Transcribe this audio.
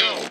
go.